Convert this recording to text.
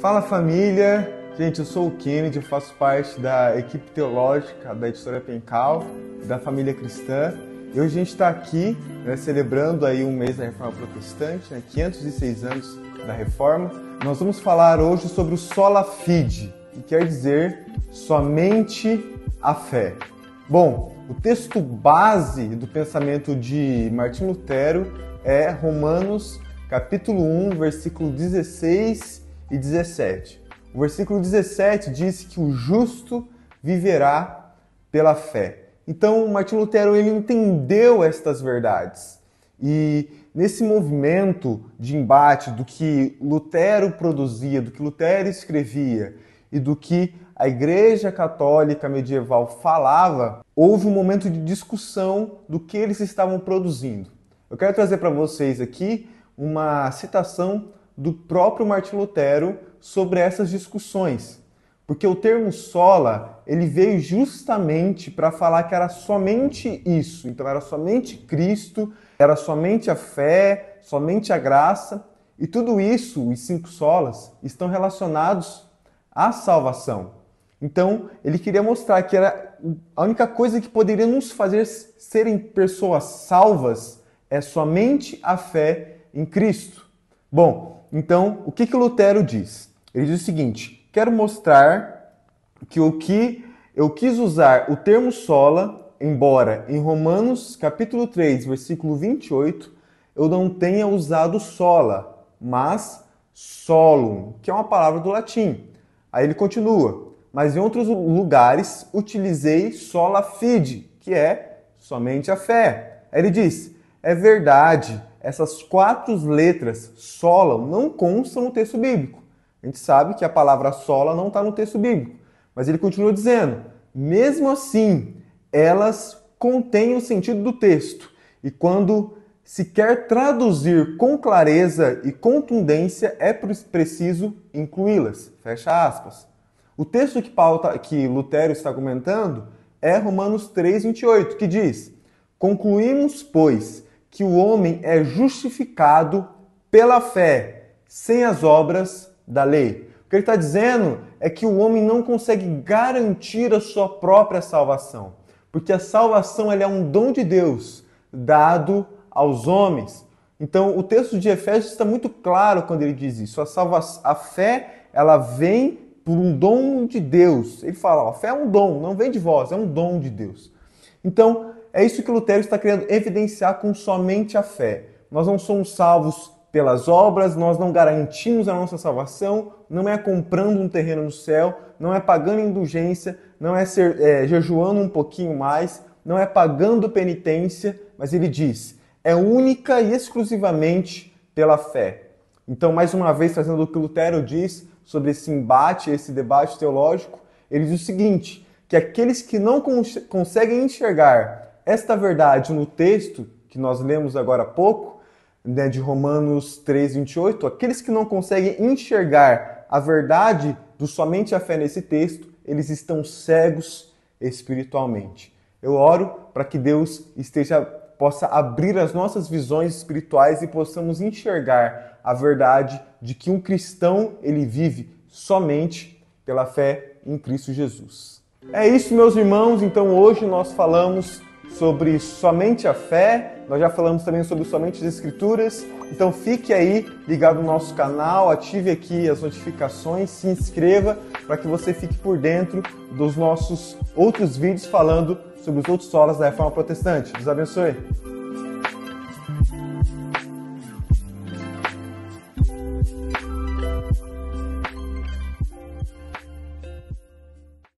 Fala família! Gente, eu sou o Kennedy, eu faço parte da equipe teológica da editora Pencal, da família cristã. E hoje a gente está aqui né, celebrando aí um mês da Reforma Protestante, né, 506 anos da Reforma. Nós vamos falar hoje sobre o sola fide, que quer dizer somente a fé. Bom, o texto base do pensamento de Martim Lutero é Romanos capítulo 1, versículo 16 e 17. O versículo 17 diz que o justo viverá pela fé. Então, Martin Lutero ele entendeu estas verdades. E nesse movimento de embate do que Lutero produzia, do que Lutero escrevia e do que a Igreja Católica medieval falava, houve um momento de discussão do que eles estavam produzindo. Eu quero trazer para vocês aqui uma citação do próprio Martin Lutero sobre essas discussões. Porque o termo sola, ele veio justamente para falar que era somente isso. Então era somente Cristo, era somente a fé, somente a graça. E tudo isso, os cinco solas, estão relacionados à salvação. Então, ele queria mostrar que era a única coisa que poderia nos fazer serem pessoas salvas é somente a fé em Cristo. Bom, então, o que que Lutero diz? Ele diz o seguinte: quero mostrar que o que eu quis usar o termo sola, embora em Romanos capítulo 3, versículo 28, eu não tenha usado sola, mas solum, que é uma palavra do latim. Aí ele continua: mas em outros lugares utilizei sola fide, que é somente a fé. Aí ele diz: é verdade, essas quatro letras solam não constam no texto bíblico. A gente sabe que a palavra sola não está no texto bíblico. Mas ele continua dizendo: mesmo assim, elas contêm o sentido do texto. E quando se quer traduzir com clareza e contundência, é preciso incluí-las. Fecha aspas. O texto que, Paulo tá, que Lutero está comentando é Romanos 3, 28, que diz: Concluímos, pois, que o homem é justificado pela fé, sem as obras da lei. O que ele está dizendo é que o homem não consegue garantir a sua própria salvação, porque a salvação é um dom de Deus dado aos homens. Então, o texto de Efésios está muito claro quando ele diz isso. A, salva a fé ela vem por um dom de Deus. Ele fala: ó, a fé é um dom, não vem de vós, é um dom de Deus. Então, é isso que Lutero está querendo evidenciar com somente a fé. Nós não somos salvos pelas obras, nós não garantimos a nossa salvação, não é comprando um terreno no céu, não é pagando indulgência, não é, ser, é jejuando um pouquinho mais, não é pagando penitência, mas ele diz, é única e exclusivamente pela fé. Então, mais uma vez, trazendo o que Lutero diz sobre esse embate, esse debate teológico, ele diz o seguinte: que aqueles que não cons conseguem enxergar esta verdade no texto que nós lemos agora há pouco, né, de Romanos 3, 28, aqueles que não conseguem enxergar a verdade do somente a fé nesse texto, eles estão cegos espiritualmente. Eu oro para que Deus esteja possa abrir as nossas visões espirituais e possamos enxergar a verdade de que um cristão ele vive somente pela fé em Cristo Jesus. É isso, meus irmãos. Então hoje nós falamos sobre somente a fé, nós já falamos também sobre somente as escrituras. Então fique aí ligado no nosso canal, ative aqui as notificações, se inscreva para que você fique por dentro dos nossos outros vídeos falando sobre os outros solas da reforma protestante. Deus abençoe.